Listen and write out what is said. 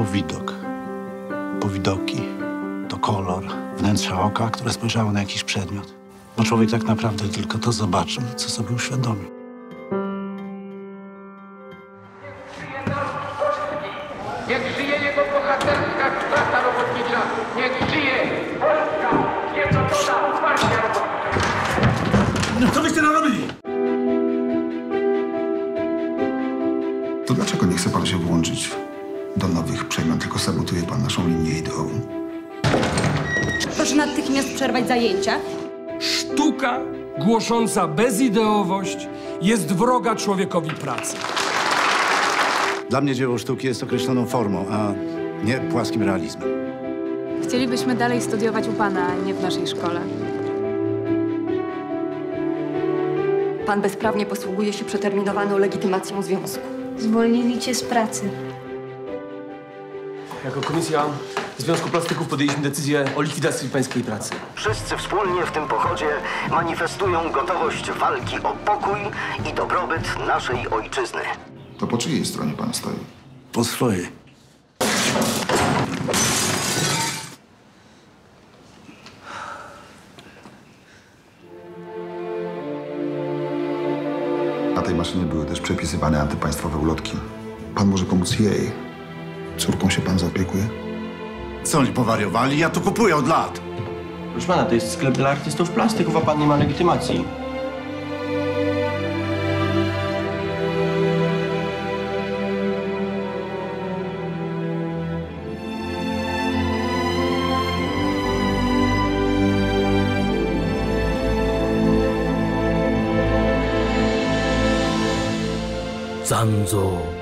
po widok, po widoki, to kolor, wnętrza oka, które spojrzało na jakiś przedmiot. Bo człowiek tak naprawdę tylko to zobaczył, co sobie uświadomił. Niech żyje jego bohaterska klasa robotnicza! Niech żyje Polska! Zjednoczona Partia Robotnicza! No co byście narobili? To dlaczego nie chce pan się włączyć do nowych przemian, tylko sabotuje pan naszą linię ideową? Proszę natychmiast przerwać zajęcia. Sztuka głosząca bezideowość jest wroga człowiekowi pracy. Dla mnie dzieło sztuki jest określoną formą, a nie płaskim realizmem. Chcielibyśmy dalej studiować u pana, a nie w naszej szkole. Pan bezprawnie posługuje się przeterminowaną legitymacją związku. Zwolnili cię z pracy. Jako komisja Związku Plastyków podjęliśmy decyzję o likwidacji pańskiej pracy. Wszyscy wspólnie w tym pochodzie manifestują gotowość walki o pokój i dobrobyt naszej ojczyzny. To po czyjej stronie pan stoi? Po swojej. Na tej maszynie były też przepisywane antypaństwowe ulotki. Pan może pomóc jej. Córką się pan zaopiekuje? Co oni powariowali? Ja to kupuję od lat. Proszę pana, to jest sklep dla artystów plastyków, a pan nie ma legitymacji. zanzo